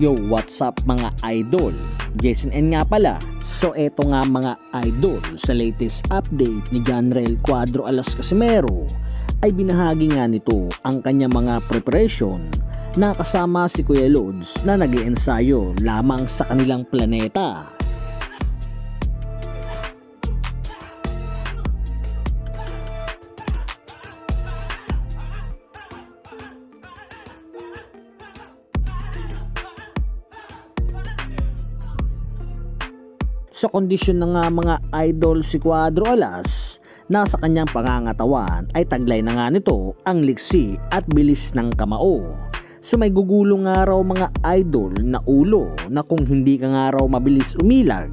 Yo, what's up mga idol? Jason N nga pala. So eto nga mga idol, sa latest update ni Janrel Cuadro Alas Casimero ay binahagi nga nito ang kanyang mga preparation na kasama si Kuya Lods na nag ensayo lamang sa kanilang planeta. Sa kondisyon na nga mga idol si Cuadro Alas, nasa kanyang pangangatawan ay taglay na nga nito ang liksi at bilis ng kamao. So may gugulong nga raw mga idol na ulo na kung hindi ka nga raw mabilis umilag,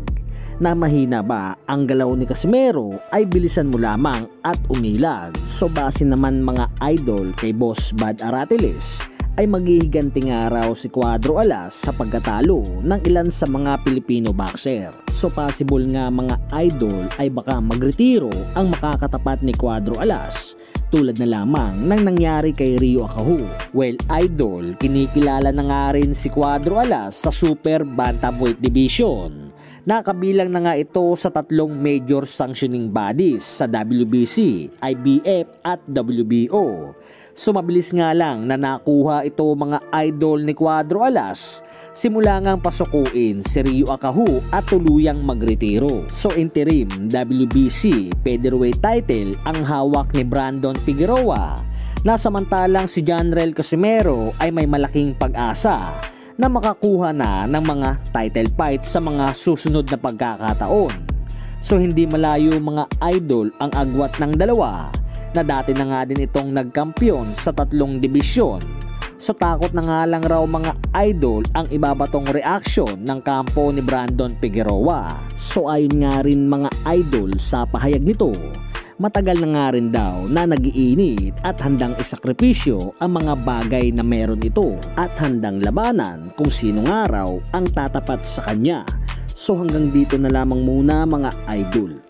na mahina ba ang galaw ni Casimero ay bilisan mo lamang at umilag. So base naman mga idol kay Boss Bad Aratiles, ay maghihiganti nga raw si Cuadro Alas sa pagkatalo ng ilan sa mga Pilipino boxer. So possible nga mga idol ay baka magretiro ang makakatapat ni Cuadro Alas tulad na lamang ng nangyari kay Rio Akahu. Well, idol, kinikilala na nga rin si Cuadro Alas sa Super Bantamweight Division. Nakabilang na nga ito sa tatlong major sanctioning bodies sa WBC, IBF at WBO. So mabilis nga lang na nakuha ito mga idol ni Cuadro Alas simula ngang pasukuin si Rio Akahu at tuluyang magretiro. So interim WBC featherweight title ang hawak ni Brandon Figueroa na samantalang si Janrel Casimero ay may malaking pag-asa na makakuha na ng mga title fights sa mga susunod na pagkakataon. So hindi malayo mga idol ang agwat ng dalawa na dati na nga din itong nagkampiyon sa tatlong dibisyon. So takot na nga lang raw mga idol ang ibabatong reaksyon ng kampo ni Brandon Figueroa. So ayon nga rin mga idol sa pahayag nito, matagal na nga rin daw na nagiinit at handang isakripisyo ang mga bagay na meron ito at handang labanan kung sino nga raw ang tatapat sa kanya. So hanggang dito na lamang muna mga idol.